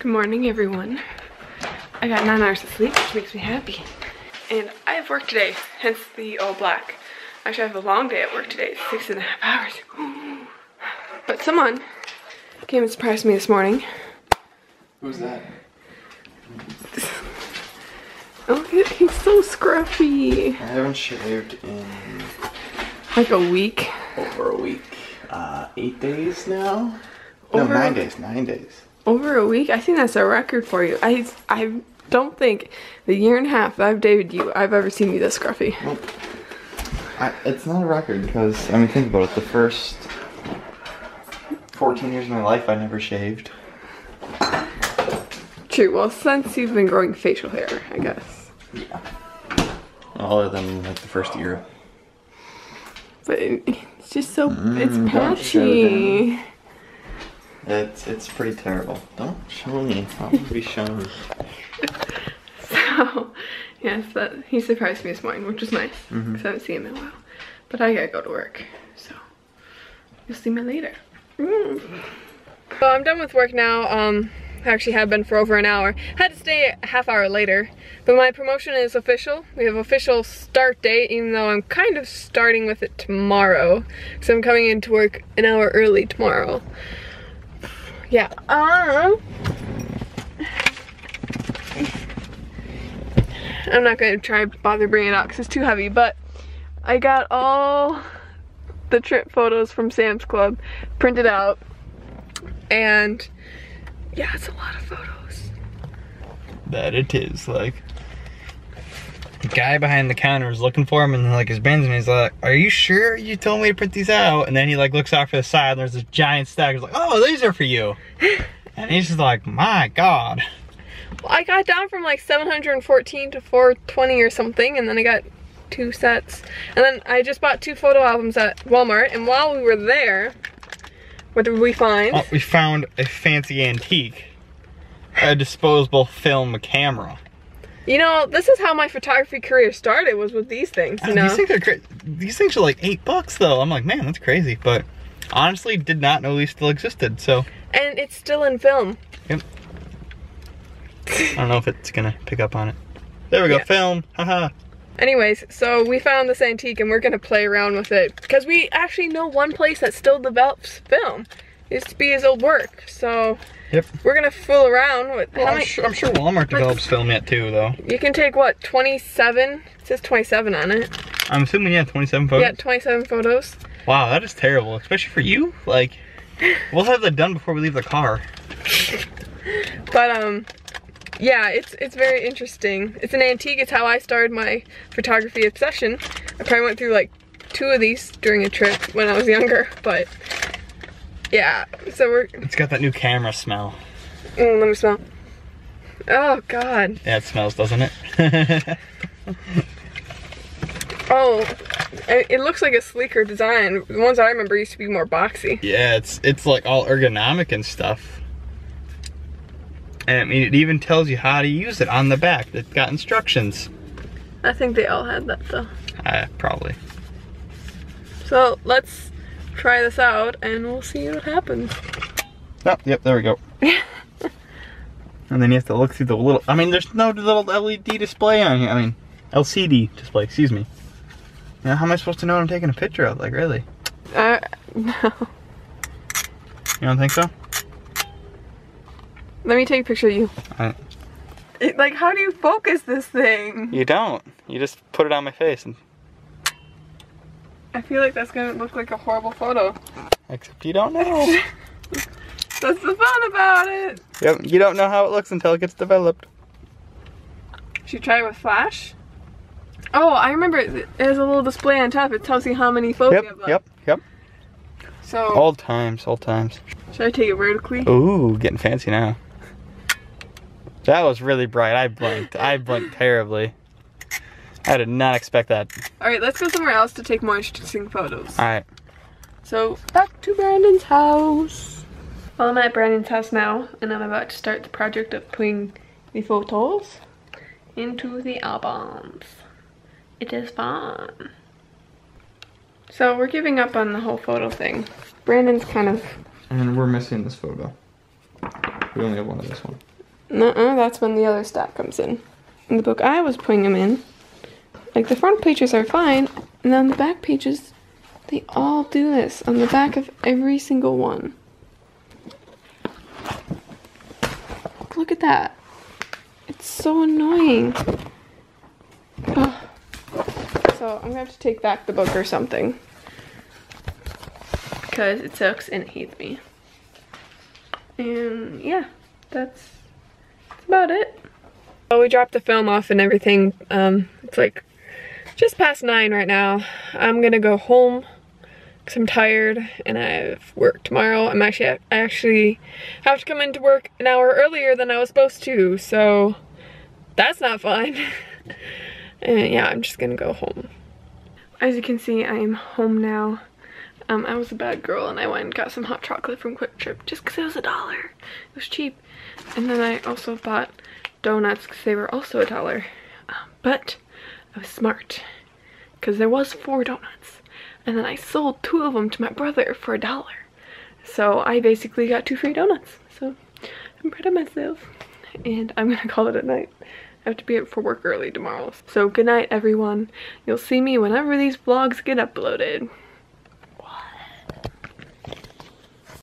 Good morning, everyone. I got nine hours of sleep, which makes me happy. And I have work today, hence the all black. Actually, I have a long day at work today, six and a half hours. But someone came and surprised me this morning. Who's that? Oh, he's so scruffy. I haven't shaved in Like a week. over a week. Uh, eight days now? No, nine days. Nine days. Over a week? I think that's a record for you. I I don't think the year and a half that I've dated you, I've ever seen you this scruffy. I, it's not a record because, I mean, think about it. The first 14 years of my life, I never shaved. True, well, since you've been growing facial hair, I guess. Yeah. Other than, like, the first year. But it's just so, it's Mm, don't patchy. It's, it's pretty terrible. Don't show me. I want to be shown. So, yes, that he surprised me this morning, which was nice, because Mm-hmm. I haven't seen him in a while. But I gotta go to work, so you'll see me later. Mm. So I'm done with work now. Um, I actually have been for over an hour. Had to stay a half hour later, but my promotion is official. We have official start date, even though I'm kind of starting with it tomorrow, because I'm coming into work an hour early tomorrow. Yeah. Um. I'm not gonna try to bother bringing it out because it's too heavy, but I got all the trip photos from Sam's Club printed out, and yeah, it's a lot of photos. that it is like the guy behind the counter is looking for him and like his bends and he's like are you sure you told me to print these out? And then he like looks off to the side and there's this giant stack. He's like oh these are for you. And he's just like my god. I got down from like 714 to 420 or something, and then I got two sets, and then I just bought two photo albums at Walmart, and while we were there, what did we find? oh, we found a fancy antique a disposable film camera You know, this is how my photography career started, was with these things, you know? these things are cra- these things are like eight bucks though i'm like man that's crazy but honestly did not know these still existed so and it's still in film. Yep. I don't know if it's gonna pick up on it. There we go, Yeah. film. Haha. Anyways, so we found this antique and we're gonna play around with it because we actually know one place that still develops film. It used to be his old work, so Yep. we're gonna fool around with Well, how I'm, many. sure, I'm sure Walmart develops film yet too, though. You can take what 27? It says 27 on it. I'm assuming yeah, 27 photos. Yeah, 27 photos. Wow, that is terrible, especially for you. Like, we'll have that done before we leave the car. But um, yeah, it's it's very interesting. It's an antique. It's how I started my photography obsession. I probably went through like two of these during a trip when I was younger, but yeah. So we're. It's got that new camera smell. Mm, let me smell. Oh God. Yeah, it smells, doesn't it? Oh, it it looks like a sleeker design. The ones I remember used to be more boxy. yeah, it's it's like all ergonomic and stuff. And I mean, it even tells you how to use it on the back. It's got instructions. I think they all had that though. Uh, probably. So let's try this out and we'll see what happens. Oh, yep, there we go. and then you have to look through the little. I mean, there's no little LED display on here. I mean, LCD display. Excuse me. Now, how am I supposed to know what I'm taking a picture of? Like, really? Uh, no. You don't think so? Let me take a picture of you. Alright. It- like, how do you focus this thing? You don't. You just put it on my face, and I feel like that's gonna look like a horrible photo. except you don't know. That's the fun about it. yep, you don't know how it looks until it gets developed. Should you try it with flash? Oh, I remember it it has a little display on top. It tells you how many photos Yep, you have left. yep, yep. So, Old times, old times. should I take it vertically? Ooh, getting fancy now. That was really bright. I blinked. I blinked terribly. I did not expect that. Alright, let's go somewhere else to take more interesting photos. Alright. So, back to Brandon's house. Well, I'm at Brandon's house now, and I'm about to start the project of putting the photos into the albums. It is fun. So we're giving up on the whole photo thing. Brandon's kind of And we're missing this photo. We only have one of this one. Nuh-uh, that's when the other stack comes in. In the book I was putting them in, like the front pages are fine, and on the back pages, they all do this on the back of every single one. Look at that. It's so annoying. Ugh. So I'm gonna have to take back the book or something. Because it sucks and it hates me. And yeah, that's, that's about it. Well, we dropped the film off and everything. Um, it's like just past nine right now. I'm gonna go home because I'm tired and I have work tomorrow. I'm actually, I actually have to come into work an hour earlier than I was supposed to, so that's not fun. and yeah, I'm just gonna go home. As you can see, I am home now. Um, I was a bad girl and I went and got some hot chocolate from Kwik Trip just because it was a dollar. It was cheap. And then I also bought donuts because they were also a dollar. Um, but I was smart because there was four donuts. And then I sold two of them to my brother for a dollar. So I basically got two free donuts. So I'm proud of myself. And I'm gonna call it a night. I have to be up for work early tomorrow. So good night everyone. You'll see me whenever these vlogs get uploaded.